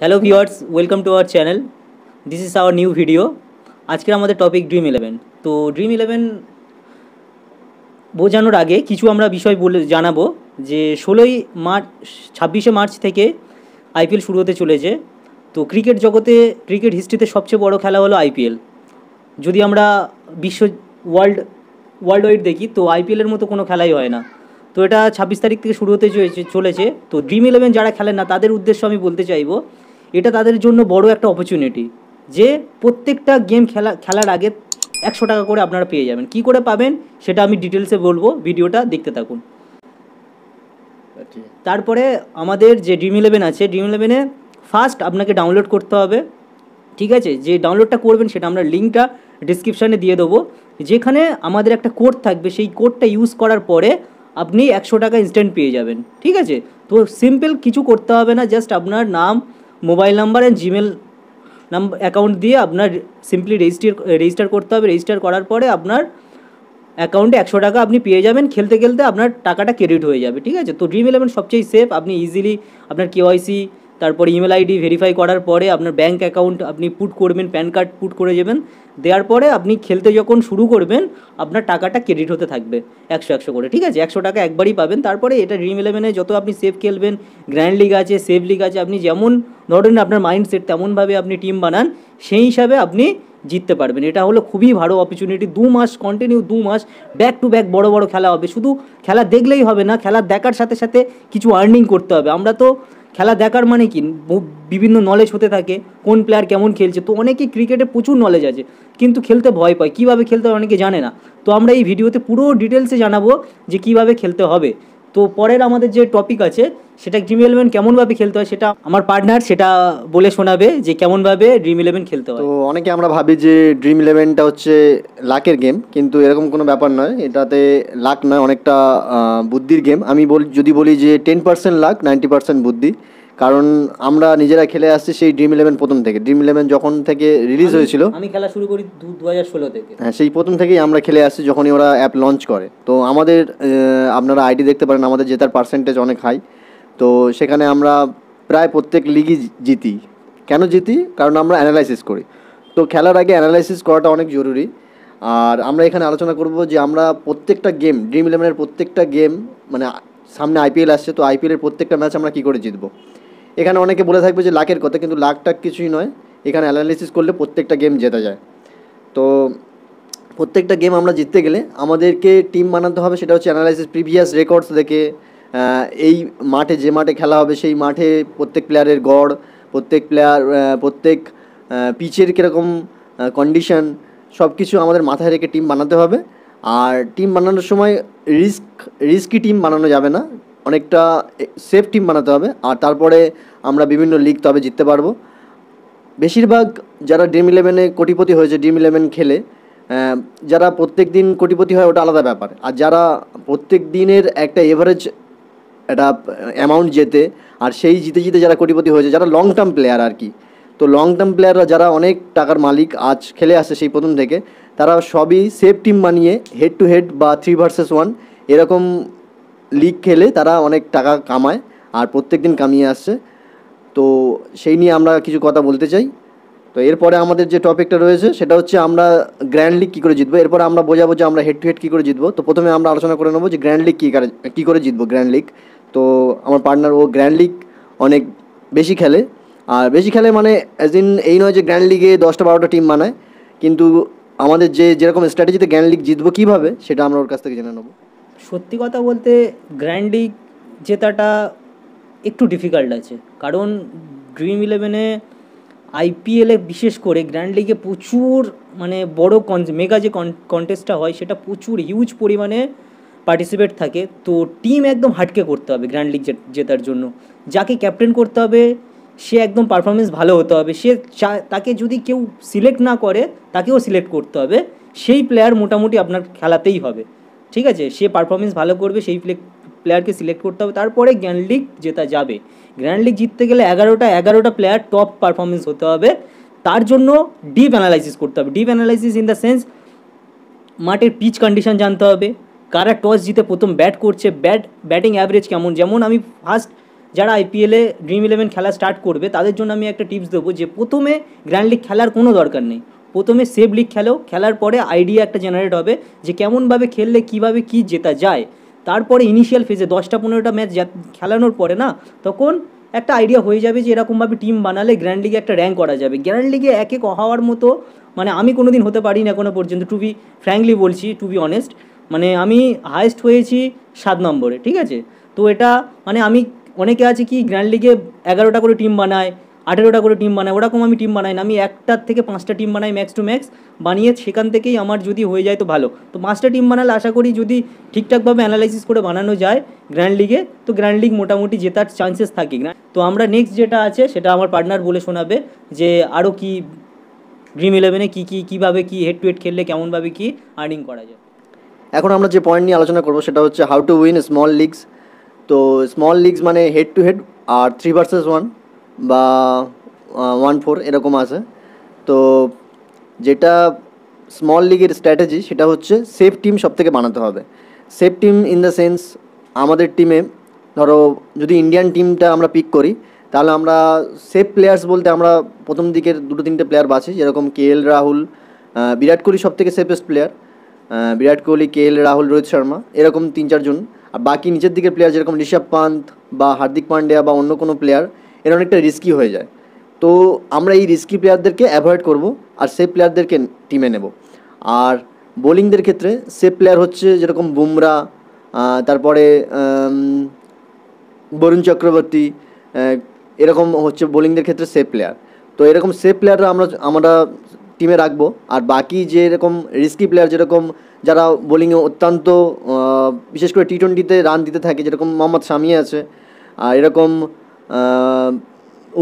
Hello viewers welcome to our channel this is our new video আজকের আমাদের topic dream eleven তো dream eleven বোঝানোর আগে কিছু আমরা বিষয় বলে জানাব যে ষোলোই মার্চ, ছাব্বিশে মার্চ থেকে আইপিএল শুরু হতে চলেছে। তো ক্রিকেট জগতে, ক্রিকেট হিস্ট্রিতে সবচেয়ে বড় খেলা হলো আইপিএল যদি আমরা বিশ্ব ওয়ার্ল্ড ওয়ার্ল্ড ওয়াইড দেখি, তো আইপিএলের মতো কোনো খেলাই হয় না। তো এটা ছাব্বিশ তারিখ থেকে শুরু হতে চলেছে- তো ড্রিম ইলেভেন যারা খেলেন না, তাদের উদ্দেশ্য আমি বলতে চাইব এটা তাদের জন্য বড় একটা অপরচুনিটি যে প্রত্যেকটা গেম খেলা, খেলার আগে একশো টাকা করে আপনারা পেয়ে যাবেন। কি করে পাবেন সেটা আমি ডিটেলসে বলব, ভিডিওটা দেখতে থাকুন। তারপরে আমাদের যে ড্রিম ইলেভেন আছে ড্রিম ইলেভেনে ফার্স্ট আপনাকে ডাউনলোড করতে হবে, ঠিক আছে? যে ডাউনলোডটা করবেন সেটা আমরা লিঙ্কটা ডিসক্রিপশানে দিয়ে দেবো। যেখানে আমাদের একটা কোড থাকবে, সেই কোডটা ইউজ করার পরে আপনি একশো টাকা ইনস্ট্যান্ট পেয়ে যাবেন, ঠিক আছে? তো সিম্পল কিছু করতে হবে না জাস্ট আপনার নাম mobile number and Gmail number account দিয়ে আপনার সিম্পলি রেজিস্টার রেজিস্টার করতে হবে। রেজিস্টার করার পরে আপনার অ্যাকাউন্টে একশো টাকা আপনি পেয়ে যাবেন। খেলতে খেলতে আপনার টাকাটা ক্রেডিট হয়ে যাবে, ঠিক আছে? তো ড্রিম ইলেভেন সবচেয়ে সেফ আপনি ইজিলি আপনার কেওয়াইসি তারপর ইমেল আইডি ভেরিফাই করার পরে আপনার ব্যাঙ্ক অ্যাকাউন্ট আপনি পুট করবেন প্যান কার্ড পুট করে যাবেন। দেওয়ার পরে আপনি খেলতে যখন শুরু করবেন, আপনার টাকাটা ক্রেডিট হতে থাকবে একশো একশো করে, ঠিক আছে? একশো টাকা একবারই পাবেন। তারপরে এটা ড্রিম ইলেভেনে যত আপনি সেফ খেলবেন গ্র্যান্ড লিগ আছে সেফ লিগ আছে, আপনি যেমন ধরেন আপনার মাইন্ডসেট তেমনভাবে আপনি টিম বানান, সেই হিসাবে আপনি জিততে পারবেন। এটা হলো খুবই ভালো অপরচুনিটি দু মাস কন্টিনিউ দু মাস ব্যাক টু ব্যাক বড় বড় খেলা হবে। শুধু খেলা দেখলেই হবে না, খেলা দেখার সাথে সাথে কিছু আর্নিং করতে হবে। আমরা তো খেলা দেখার মানে কি? বিভিন্ন নলেজ হতে থাকে, কোন প্লেয়ার কেমন খেলছে। তো অনেকে ক্রিকেটে প্রচুর নলেজ আছে, কিন্তু খেলতে ভয় পায়। কীভাবে খেলতে হয় অনেকে জানে না। তো আমরা এই ভিডিওতে পুরো ডিটেলসে জানাব যে কীভাবে খেলতে হবে। তো পরের আমাদের যে টপিক আছে, সেটা ড্রিম ইলেভেন কেমনভাবে খেলতে হয় সেটা আমার পার্টনার সেটা বলে শোনাবে যে কেমনভাবে ড্রিম ইলেভেন খেলতে হয়। তো অনেকে আমরা ভাবি যে ড্রিম ইলেভেনটা হচ্ছে লাকের গেম কিন্তু এরকম কোনো ব্যাপার নয়। এটাতে লাক নয়, অনেকটা বুদ্ধির গেম আমি বল, যদি বলি যে ten percent luck ninety percent বুদ্ধি। কারণ আমরা নিজেরা খেলে আসছি সেই ড্রিম ইলেভেন প্রথম থেকে। ড্রিম ইলেভেন যখন থেকে রিলিজ হয়েছিল আমি খেলা শুরু করি দু হাজার ষোলো থেকে। হ্যাঁ সেই প্রথম থেকেই আমরা খেলে আসছি যখনই ওরা অ্যাপ লঞ্চ করে। তো আমাদের আপনারা আইডি দেখতে পারেন আমাদের জেতার পার্সেন্টেজ অনেক হাই তো সেখানে আমরা প্রায় প্রত্যেক লিগই জিতি। কেন জিতি? কারণ আমরা অ্যানালাইসিস করি। তো খেলার আগে অ্যানালাইসিস করাটা অনেক জরুরি। আর আমরা এখানে আলোচনা করব যে আমরা প্রত্যেকটা গেম ড্রিম ইলেভেনের প্রত্যেকটা গেম মানে সামনে আইপিএল আসছে তো আইপিএলের প্রত্যেকটা ম্যাচ আমরা কী করে জিতবো? এখানে অনেকে বলে থাকবে যে লাখের কথা, কিন্তু লাখটা কিছুই নয়। এখানে অ্যানালাইসিস করলে প্রত্যেকটা গেম জেতা যায়। তো প্রত্যেকটা গেম আমরা জিততে গেলে আমাদেরকে টিম বানাতে হবে, সেটা হচ্ছে অ্যানালাইসিস প্রিভিয়াস রেকর্ডস দেখে এই মাঠে যে মাঠে খেলা হবে, সেই মাঠে প্রত্যেক প্লেয়ারের গড়, প্রত্যেক প্লেয়ার প্রত্যেক পিচের কীরকম কন্ডিশন সব কিছু আমাদের মাথায় রেখে টিম বানাতে হবে। আর টিম বানানোর সময় রিস্ক রিস্কি টিম বানানো যাবে না। অনেকটা সেফ টিম বানাতে হবে। আর তারপরে আমরা বিভিন্ন লিগ তবে জিততে পারব। বেশিরভাগ যারা ড্রিম ইলেভেনে কোটিপতি হয়েছে ড্রিম ইলেভেন খেলে যারা প্রত্যেক দিন কোটিপতি হয়, ওটা আলাদা ব্যাপার। আর যারা প্রত্যেক দিনের একটা এভারেজ একটা অ্যামাউন্ট জেতে, আর সেই জিতে জিতে যারা কোটিপতি হয়েছে, যারা লং টার্ম প্লেয়ার আর কি, তো লং টার্ম প্লেয়াররা যারা অনেক টাকার মালিক আজ খেলে আসে সেই প্রথম থেকে, তারা সবই সেফ টিম বানিয়ে হেড টু হেড বা থ্রি ভার্সেস ওয়ান এরকম লিগ খেলে তারা অনেক টাকা কামায় আর প্রত্যেক দিন কামিয়ে আসছে। তো সেই নিয়ে আমরা কিছু কথা বলতে চাই। তো এরপরে আমাদের যে টপিকটা রয়েছে সেটা হচ্ছে আমরা গ্র্যান্ড লিগ কী করে জিতবো? এরপরে আমরা বোঝাবো যে আমরা হেড টু হেড কী করে জিতবো। তো প্রথমে আমরা আলোচনা করে নেব যে গ্র্যান্ড লিগ কী কী করে জিতবো গ্র্যান্ড লিগ তো আমার পার্টনার ও গ্র্যান্ড লিগ অনেক বেশি খেলে। আর বেশি খেলে মানে অ্যাজ ইন এই নয় যে গ্র্যান্ড লিগে দশটা বারোটা টিম বানায়। কিন্তু আমাদের যে যেরকম স্ট্র্যাটেজিতে গ্র্যান্ড লিগ জিতবো কীভাবে সেটা আমরা ওর কাছ থেকে জেনে নেব। সত্যি কথা বলতে গ্র্যান্ড লিগ জেতাটা একটু ডিফিকাল্ট আছে। কারণ ড্রিম ইলেভেনে আইপিএলে বিশেষ করে গ্র্যান্ড লিগে প্রচুর মানে বড় কন মেগা যে কন্টেস্টটা হয়, সেটা প্রচুর হিউজ পরিমাণে পার্টিসিপেট থাকে। তো টিম একদম হাটকে করতে হবে গ্র্যান্ড লিগ জেতার জন্য। যাকে ক্যাপ্টেন করতে হবে, সে একদম পারফরমেন্স ভালো হতে হবে। সে তাকে যদি কেউ সিলেক্ট না করে, তাকেও সিলেক্ট করতে হবে। সেই প্লেয়ার মোটামুটি আপনার খেলাতেই হবে। ঠিক আছে? সে পারফরমেন্স ভালো করবে, সেই প্লে প্লেয়ারকে সিলেক্ট করতে হবে। তারপরে গ্র্যান্ড লিগ জেতা যাবে। গ্র্যান্ড লিগ জিততে গেলে এগারোটা এগারোটা প্লেয়ার টপ পারফরমেন্স হতে হবে। তার জন্য ডিপ অ্যানালাইসিস করতে হবে। Deep analysis in the sense মাঠের পিচ কন্ডিশন জানতে হবে। কারা টস জিতে প্রথম ব্যাট করছে ব্যাট ব্যাটিং অ্যাভারেজ কেমন? যেমন আমি ফার্স্ট যারা আইপিএলে ড্রিম ইলেভেন খেলা স্টার্ট করবে, তাদের জন্য আমি একটা টিপস দেবো যে প্রথমে গ্র্যান্ড লিগ খেলার কোনো দরকার নেই। প্রথমে সেভ লিগ খেলো, খেলার পরে আইডিয়া একটা জেনারেট হবে যে কেমনভাবে খেললে কীভাবে কী জেতা যায়। তারপরে ইনিশিয়াল ফেজে দশটা পনেরোটা ম্যাচ খেলানোর পরে না, তখন একটা আইডিয়া হয়ে যাবে যে এরকমভাবে টিম বানালে গ্র্যান্ড লিগে একটা র্যাঙ্ক করা যাবে। গ্র্যান্ড লিগে এক এক হওয়ার মতো মানে আমি কোনো দিন হতে পারি না এখনও পর্যন্ত টু বি ফ্র্যাঙ্কলি বলছি টু বি অনেস্ট মানে আমি হায়েস্ট হয়েছি সাত নম্বরে, ঠিক আছে? তো এটা মানে আমি অনেকে আছে কি গ্র্যান্ড লিগে এগারোটা করে টিম বানায় আঠেরোটা করে টিম বানায়, ওরকম আমি টিম বানাই না। আমি একটার থেকে পাঁচটা টিম বানাই ম্যাক্স টু ম্যাক্স বানিয়ে সেখান থেকেই আমার যদি হয়ে যায় তো ভালো। তো পাঁচটা টিম বানালে আশা করি যদি ঠিকঠাকভাবে অ্যানালাইসিস করে বানানো যায় গ্র্যান্ড লিগে তো গ্র্যান্ড লিগ মোটামুটি জেতার চান্সেস থাকে। না তো আমরা নেক্সট যেটা আছে, সেটা আমার পার্টনার বলে শোনাবে যে আরও কি ড্রিম ইলেভেনে কী কী, কীভাবে কী হেড টু হেড খেললে কেমনভাবে কী আর্নিং করা যায়। এখন আমরা যে পয়েন্ট নিয়ে আলোচনা করব, সেটা হচ্ছে how to win small leagues তো স্মল লিগস মানে হেড টু হেড আর থ্রি ভার্সেস ওয়ান বা ওয়ান ফোর এরকম আছে। তো যেটা স্মল লিগের স্ট্র্যাটেজি সেটা হচ্ছে সেফ টিম সব থেকে বানাতে হবে। Safe team in the sense আমাদের টিমে ধরো যদি ইন্ডিয়ান টিমটা আমরা পিক করি, তাহলে আমরা সেফ প্লেয়ার্স বলতে আমরা প্রথম দিকের দুটো তিনটে প্লেয়ার বাছি, যেরকম কে এল রাহুল বিরাট কোহলি সব থেকে safest player Virat Kohli K L Rahul Rohit Sharma এরকম তিন চারজন। আর বাকি নিচের দিকের প্লেয়ার যেরকম ঋষভ পান্ত বা হার্দিক পান্ডিয়া বা অন্য কোনো প্লেয়ার এরা অনেকটা রিস্কি হয়ে যায়। তো আমরা এই রিস্কি প্লেয়ারদেরকে অ্যাভয়েড করব আর সেফ প্লেয়ারদেরকে টিমে নেব। আর বোলিংদের ক্ষেত্রে সেফ প্লেয়ার হচ্ছে যেরকম বুমরা তারপরে বরুণ চক্রবর্তী এরকম হচ্ছে বোলিংদের ক্ষেত্রে সেফ প্লেয়ার তো এরকম সেফ প্লেয়াররা আমরা আমরা টিমে রাখব। আর বাকি যে এরকম রিস্কি প্লেয়ার যেরকম যারা বোলিংয়ে অত্যন্ত বিশেষ করে টি টোয়েন্টিতে রান দিতে থাকে, যেরকম মোহাম্মদ শামি আছে, আর এরকম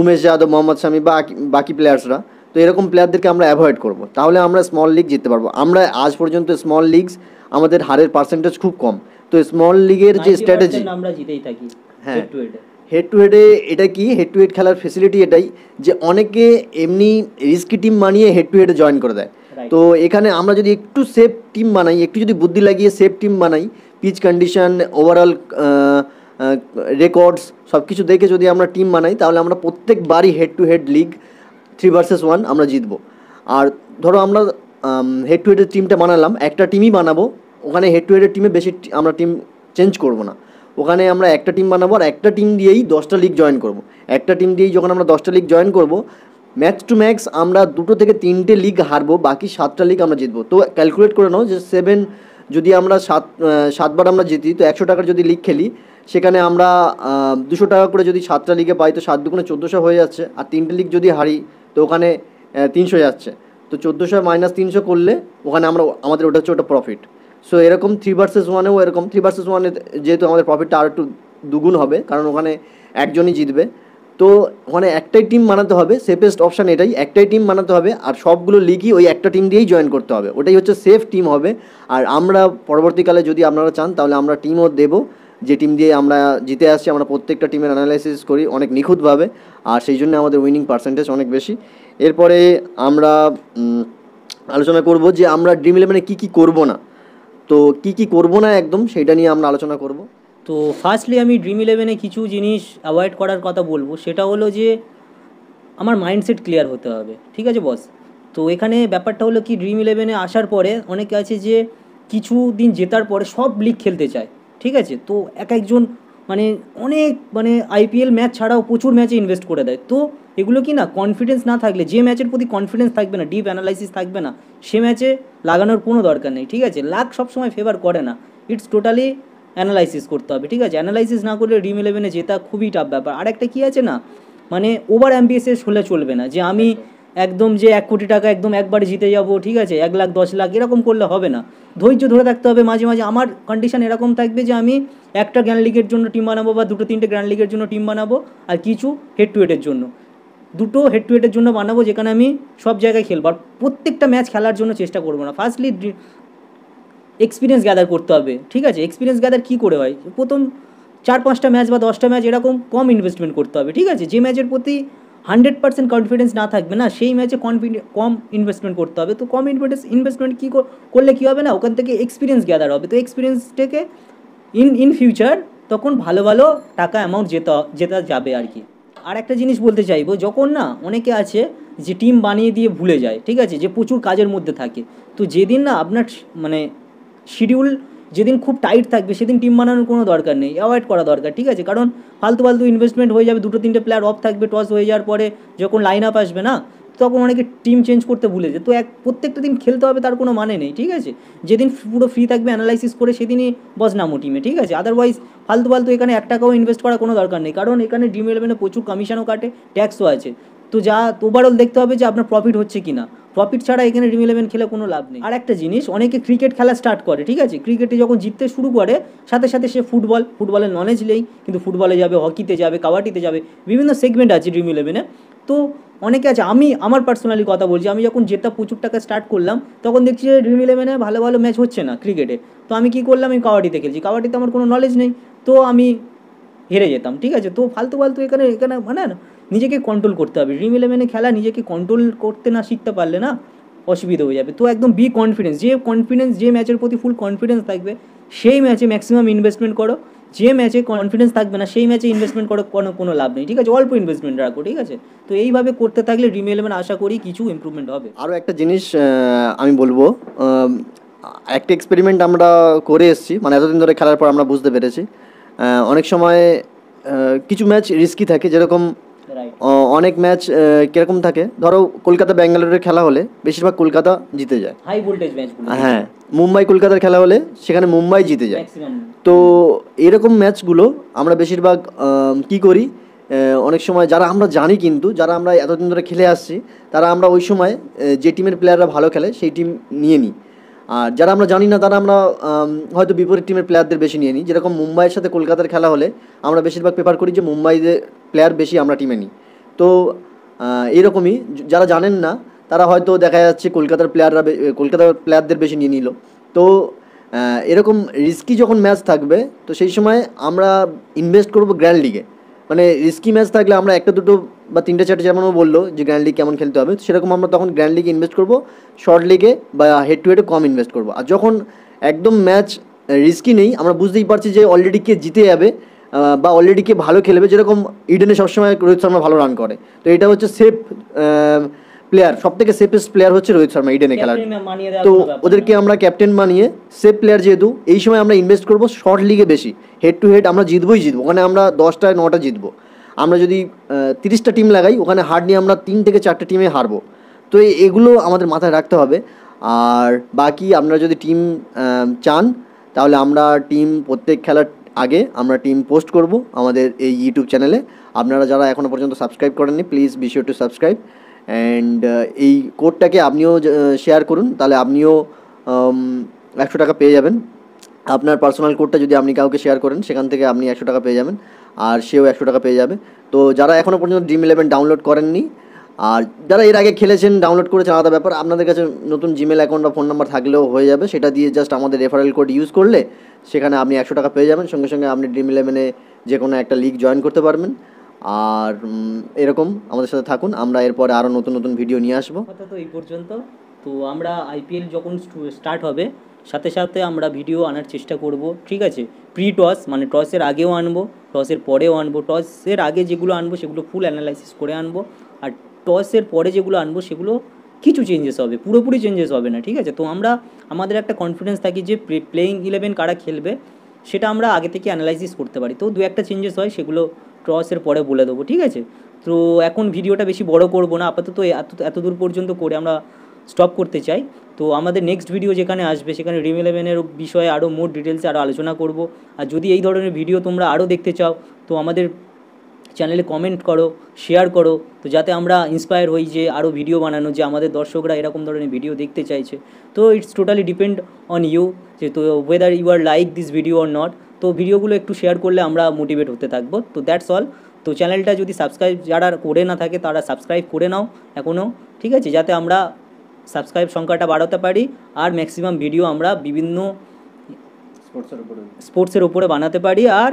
উমেশ যাদব মোহাম্মদ শামি বা বাকি প্লেয়ার্সরা তো এরকম প্লেয়ারদেরকে আমরা অ্যাভয়েড করব। তাহলে আমরা স্মল লিগ জিততে পারব। আমরা আজ পর্যন্ত স্মল লিগস আমাদের হারের পার্সেন্টেজ খুব কম। তো স্মল লিগের যে স্ট্র্যাটেজি আমরা জিতেই থাকি হ্যাঁ। হেড টু হেডে এটা কি? হেড টু হেড খেলার ফেসিলিটি এটাই যে অনেকে এমনি রিস্কি টিম বানিয়ে হেড টু হেডে জয়েন করে দেয়। তো এখানে আমরা যদি একটু সেফ টিম বানাই একটু যদি বুদ্ধি লাগিয়ে সেফ টিম বানাই পিচ কন্ডিশন ওভারঅল রেকর্ডস সব কিছু দেখে যদি আমরা টিম বানাই, তাহলে আমরা প্রত্যেকবারই head to head league three versus one আমরা জিতবো। আর ধরো আমরা হেড টু হেডের টিমটা বানালাম, একটা টিমই বানাবো, ওখানে হেড টু হেডের টিমে বেশি আমরা টিম চেঞ্জ করব না। ওখানে আমরা একটা টিম বানাবো আর একটা টিম দিয়েই দশটা লিগ জয়েন করব। একটা টিম দিয়েই যখন আমরা দশটা লিগ জয়েন করব ম্যাচ টু ম্যাক্স আমরা দুটো থেকে তিনটে লিগ হারবো, বাকি সাতটা লিগ আমরা জিতবো। তো ক্যালকুলেট করে নাও যে সেভেন যদি আমরা সাত সাতবার আমরা জিতি, তো একশো টাকার যদি লিগ খেলি সেখানে আমরা দুশো টাকা করে যদি সাতটা লিগে পাই, তো সাত দুগুণে চোদ্দোশো হয়ে যাচ্ছে। আর তিনটে লিগ যদি হারি, তো ওখানে তিনশো যাচ্ছে। তো চোদ্দোশো মাইনাস তিনশো করলে, ওখানে আমরা আমাদের ওটা হচ্ছে ওটা প্রফিট সো এরকম থ্রি ভার্সেস ওয়ানেও এরকম থ্রি ভার্সেস ওয়ানে যেহেতু আমাদের প্রফিটটা আর একটু দুগুণ হবে, কারণ ওখানে একজনই জিতবে। তো ওখানে একটাই টিম বানাতে হবে সেফেস্ট অপশান এটাই, একটাই টিম বানাতে হবে, আর সবগুলো লিগই ওই একটা টিম দিয়েই জয়েন করতে হবে। ওটাই হচ্ছে সেফ টিম হবে। আর আমরা পরবর্তীকালে যদি আপনারা চান, তাহলে আমরা টিমও দেবো। যে টিম দিয়ে আমরা জিতে আসছি, আমরা প্রত্যেকটা টিমের অ্যানালাইসিস করি অনেক নিখুঁতভাবে, আর সেই জন্য আমাদের উইনিং পার্সেন্টেজ অনেক বেশি। এরপরে আমরা আলোচনা করব যে আমরা ড্রিম ইলেভেনে কী কী করব না। তো কি কি করব না একদম সেটা নিয়ে আমরা আলোচনা করব। তো ফার্স্টলি আমি ড্রিম ইলেভেনে কিছু জিনিস অ্যাভয়েড করার কথা বলব, সেটা হলো যে আমার মাইন্ডসেট ক্লিয়ার হতে হবে, ঠিক আছে বস তো এখানে ব্যাপারটা হলো কি ড্রিম ইলেভেনে আসার পরে অনেকে আছে যে কিছু দিন জেতার পরে সব লিগ খেলতে চায়। ঠিক আছে? তো এক একজন মানে অনেক মানে আইপিএল ম্যাচ ছাড়াও প্রচুর ম্যাচে ইনভেস্ট করে দেয়। তো এগুলো কি না কনফিডেন্স না থাকলে, যে ম্যাচের প্রতি কনফিডেন্স থাকবে না ডিপ অ্যানালাইসিস থাকবে না, সে ম্যাচে লাগানোর কোনো দরকার নেই, ঠিক আছে? লাক সবসময় ফেভার করে না। ইটস টোটালি অ্যানালাইসিস করতে হবে, ঠিক আছে? অ্যানালাইসিস না করলে ড্রিম ইলেভেনে জেতা খুবই টাফ ব্যাপার। আর একটা কী আছে না মানে ওভার অ্যাম্বিসিয়াস হলে চলবে না। যে আমি একদম যে এক কোটি টাকা একদম একবারে জিতে যাব, ঠিক আছে? এক লাখ, দশ লাখ, এরকম করলে হবে না। ধৈর্য ধরে থাকতে হবে, মাঝে মাঝে। আমার কন্ডিশন এরকম থাকবে যে আমি একটা গ্র্যান্ড লিগের জন্য টিম বানাবো বা দুটো, তিনটে গ্র্যান্ড লিগের জন্য টিম বানাবো আর কিছু হেড টু হেডের জন্য। দুটো হেড টু হেডের জন্য বানাবো যেখানে আমি সব জায়গায় খেলব। আর প্রত্যেকটা ম্যাচ খেলার জন্য চেষ্টা করব না। ফার্স্টলি এক্সপিরিয়েন্স গ্যাদার করতে হবে, ঠিক আছে? এক্সপিরিয়েন্স গ্যাদার কী করে হয়? প্রথম চার, পাঁচটা ম্যাচ বা দশটা ম্যাচ এরকম কম ইনভেস্টমেন্ট করতে হবে, ঠিক আছে? যে ম্যাচের প্রতি হান্ড্রেড পার্সেন্ট কনফিডেন্স না থাকবে না, সেই ম্যাচে কনফিডেন্স কম ইনভেস্টমেন্ট করতে হবে। তো কম ইনভেস্ট ইনভেস্টমেন্ট কী করলে কী হবে না? ওখান থেকে এক্সপিরিয়েন্স গ্যাদার হবে। তো এক্সপিরিয়েন্সটাকে ইন ইন ফিউচার তখন ভালো ভালো টাকা অ্যামাউন্ট যেতে জেতা যাবে আর কি। আর একটা জিনিস বলতে চাইব, যখন না অনেকে আছে যে টিম বানিয়ে দিয়ে ভুলে যায়, ঠিক আছে? যে প্রচুর কাজের মধ্যে থাকে। তো যেদিন না আপনার মানে শিডিউল যেদিন খুব টাইট থাকবে, সেদিন টিম বানানোর কোনো দরকার নেই। অ্যাভয়েড করা দরকার, ঠিক আছে? কারণ ফালতু ফালতু ইনভেস্টমেন্ট হয়ে যাবে, দুটো তিনটে প্লেয়ার অফ থাকবে টস হয়ে যাওয়ার পরে যখন লাইন আপ আসবে না, তখন অনেকে টিম চেঞ্জ করতে ভুলে যায়। তো এক, প্রত্যেকটা দিন খেলতে হবে, তার কোনো মানে নেই, ঠিক আছে? যেদিন পুরো ফ্রি থাকবে অ্যানালাইসিস করে সেদিনই বস নামো টিমে ঠিক আছে? আদারওয়াইজ ফালতু ফালতু এখানে এক টাকাও ইনভেস্ট করার কোনো দরকার নেই। কারণ এখানে ডিম ইলেভেনে প্রচুর কমিশনও কাটে ট্যাক্সও আছে। তো যা ওভারঅল দেখতে হবে যে আপনার প্রফিট হচ্ছে কি না প্রফিট ছাড়া এখানে ড্রিম ইলেভেন খেলে কোনো লাভ নেই। আর একটা জিনিস, অনেকে ক্রিকেট খেলা স্টার্ট করে, ঠিক আছে? ক্রিকেটে যখন জিততে শুরু করে, সাথে সাথে সে ফুটবল ফুটবলের নলেজ নেই, কিন্তু ফুটবলে যাবে হকিতে যাবে, কাবাডিতে যাবে, বিভিন্ন সেগমেন্ট আছে ড্রিম ইলেভেনে তো অনেকে আছে, আমি, আমার পার্সোনালি কথা বলছি, আমি যখন জেতা প্রচুর টাকা স্টার্ট করলাম, তখন দেখছি যে ড্রিম ইলেভেনে ভালো ভালো ম্যাচ হচ্ছে না ক্রিকেটে তো আমি কি করলাম? আমি কাবাডিতে খেলছি। কাবাডিতে আমার কোনো নলেজ নেই, তো আমি হেরে যেতাম, ঠিক আছে? তো ফালতু ফালতু এখানে এখানে মানে নিজেকে কন্ট্রোল করতে হবে। ড্রিম ইলেভেনে খেলা নিজেকে কন্ট্রোল করতে না শিখতে পারলে না অসুবিধা হয়ে যাবে। তো একদম বি কনফিডেন্স যে কনফিডেন্স যে ম্যাচের প্রতি ফুল কনফিডেন্স থাকবে, সেই ম্যাচে ম্যাক্সিমাম ইনভেস্টমেন্ট করো। যে ম্যাচে কনফিডেন্স থাকবে না, সেই ম্যাচে ইনভেস্টমেন্ট করো, কোনো কোনো লাভ নেই। ঠিক আছে? অল্প ইনভেস্টমেন্ট রাখো, ঠিক আছে? তো এইভাবে করতে থাকলে ড্রিম ইলেভেন আশা করি কিছু ইমপ্রুভমেন্ট হবে। আরও একটা জিনিস আমি বলব একটা এক্সপেরিমেন্ট আমরা করে এসেছি। মানে এতদিন ধরে খেলার পর আমরা বুঝতে পেরেছি। অনেক সময় কিছু ম্যাচ রিস্কি থাকে। যেরকম অনেক ম্যাচ কীরকম থাকে? ধরো কলকাতা ব্যাঙ্গালোরের খেলা হলে বেশিরভাগ কলকাতা জিতে যায়। হাই ভোল্টেজ ম্যাচগুলো হ্যাঁ মুম্বাই কলকাতার খেলা হলে সেখানে মুম্বাই জিতে যায়। তো এরকম ম্যাচগুলো আমরা বেশিরভাগ কি করি? অনেক সময় যারা আমরা জানি কিন্তু যারা আমরা এতদিন ধরে খেলে আসছি তারা আমরা ওই সময় যে টিমের প্লেয়াররা ভালো খেলে সেই টিম নিয়ে নিই। আর যারা আমরা জানি না তারা আমরা হয়তো বিপরীত টিমের প্লেয়ারদের বেশি নিয়ে নিই। যেরকম মুম্বাইয়ের সাথে কলকাতার খেলা হলে আমরা বেশিরভাগ প্রেফার করি যে মুম্বাইতে প্লেয়ার বেশি আমরা টিমে নিই। তো এরকমই, যারা জানেন না, তারা হয়তো দেখা যাচ্ছে কলকাতার প্লেয়াররা কলকাতার প্লেয়ারদের বেশি নিয়ে নিল। তো এরকম রিস্কি যখন ম্যাচ থাকবে, তো সেই সময় আমরা ইনভেস্ট করব গ্র্যান্ড লিগে মানে রিস্কি ম্যাচ থাকলে আমরা একটা দুটো বা তিনটে চারটে যেমনও বলল যে গ্র্যান্ড লিগ কেমন খেলতে হবে, সেরকম আমরা তখন গ্র্যান্ড লিগে ইনভেস্ট করব শর্ট লিগে বা হেড টু হেডে কম ইনভেস্ট করব। আর যখন একদম ম্যাচ রিস্কি নেই, আমরা বুঝতেই পারছি যে অলরেডি কে জিতে যাবে বা অলরেডি কে ভালো খেলবে যেরকম ইডেনে সবসময় রোহিত শর্মা ভালো রান করে। তো এটা হচ্ছে সেফ প্লেয়ার সব থেকে সেফেস্ট প্লেয়ার হচ্ছে রোহিত শর্মা ইডেনে খেলার। তো ওদেরকে আমরা ক্যাপ্টেন বানিয়ে সেফ প্লেয়ার যেহেতু এই সময় আমরা ইনভেস্ট করব শর্ট লিগে বেশি। হেড টু হেড আমরা জিতবই জিতবো। ওখানে আমরা দশটায় নটা জিতবো। আমরা যদি তিরিশটা টিম লাগাই ওখানে হার নিয়ে আমরা তিন থেকে চারটে টিমে হারবো। তো এগুলো আমাদের মাথায় রাখতে হবে। আর বাকি আপনারা যদি টিম চান তাহলে আমরা টিম প্রত্যেক খেলার আগে আমরা টিম পোস্ট করব আমাদের এই ইউটিউব চ্যানেলে আপনারা যারা এখনও পর্যন্ত সাবস্ক্রাইব করেননি please be sure to subscribe and এই কোডটাকে আপনিও শেয়ার করুন, তাহলে আপনিও একশো টাকা পেয়ে যাবেন। আপনার পার্সোনাল কোডটা যদি আপনি কাউকে শেয়ার করেন, সেখান থেকে আপনি একশো টাকা পেয়ে যাবেন, আর সেও একশো টাকা পেয়ে যাবে। তো যারা এখনও পর্যন্ত ড্রিম ইলেভেন ডাউনলোড করেননি আর যারা এর আগে খেলেছেন ডাউনলোড করেছেন, আলাদা ব্যাপার, আপনাদের কাছে নতুন জিমেল অ্যাকাউন্ট বা ফোন নাম্বার থাকলেও হয়ে যাবে। সেটা দিয়ে জাস্ট আমাদের রেফারেল কোড ইউজ করলে সেখানে আপনি একশো টাকা পেয়ে যাবেন। সঙ্গে সঙ্গে আপনি ড্রিম ইলেভেনে যে কোনো একটা লিগ জয়েন করতে পারবেন। আর এরকম আমাদের সাথে থাকুন। আমরা এরপরে আরও নতুন নতুন ভিডিও নিয়ে আসব। তো এই পর্যন্ত। তো আমরা আইপিএল যখন স্টার্ট হবে, সাথে সাথে আমরা ভিডিও আনার চেষ্টা করব। ঠিক আছে? প্রি টস মানে টসের আগেও আনব টসের পরেও আনব। টসের আগে যেগুলো আনব, সেগুলো ফুল অ্যানালাইসিস করে আনব। আর টসের পরে যেগুলো আনব সেগুলো কিছু চেঞ্জেস হবে, পুরোপুরি চেঞ্জেস হবে না, ঠিক আছে? তো আমরা, আমাদের একটা কনফিডেন্স থাকি যে প্লেয়িং ইলেভেন কারা খেলবে, সেটা আমরা আগে থেকে অ্যানালাইসিস করতে পারি। তো দু একটা চেঞ্জেস হয়, সেগুলো টসের পরে বলে দেবো, ঠিক আছে? তো এখন ভিডিওটা বেশি বড় করব না, আপাতত এত এত দূর পর্যন্ত করে আমরা স্টপ করতে চাই। তো আমাদের নেক্সট ভিডিও যেখানে আসবে, সেখানে ড্রিম ইলেভেনের বিষয়ে আরও মোর ডিটেলসে আরও আলোচনা করব। আর যদি এই ধরনের ভিডিও তোমরা আরও দেখতে চাও, তো আমাদের চ্যানেলে কমেন্ট করো শেয়ার করো তো যাতে আমরা ইন্সপায়ার হই যে আরও ভিডিও বানানো যে আমাদের দর্শকরা এরকম ধরনের ভিডিও দেখতে চাইছে। তো it's totally depend on you যে তো whether you are like this video or not তো ভিডিওগুলো একটু শেয়ার করলে আমরা মোটিভেট হতে থাকব। তো দ্যাটস অল তো চ্যানেলটা যদি সাবস্ক্রাইব যারা করে না থাকে তারা সাবস্ক্রাইব করে নাও এখনও ঠিক আছে? যাতে আমরা সাবস্ক্রাইব সংখ্যাটা বাড়াতে পারি আর ম্যাক্সিমাম ভিডিও আমরা বিভিন্ন স্পোর্টসের উপরে বানাতে পারি আর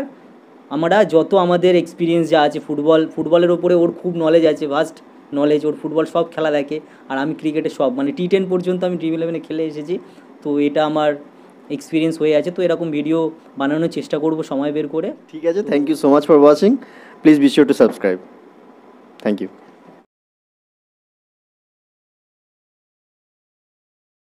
আমরা যত আমাদের এক্সপিরিয়েন্স যা আছে ফুটবল ফুটবলের ওপরে ওর খুব নলেজ আছে ভাস্ট নলেজ ওর ফুটবল সব খেলা দেখে, আর আমি ক্রিকেটে সব মানে টি টেন পর্যন্ত আমি ড্রিম ইলেভেনে খেলে এসেছি, তো এটা আমার এক্সপিরিয়েন্স হয়ে আছে, তো এরকম ভিডিও বানানোর চেষ্টা করব সময় বের করে। ঠিক আছে thank you so much for watching please be sure to subscribe thank you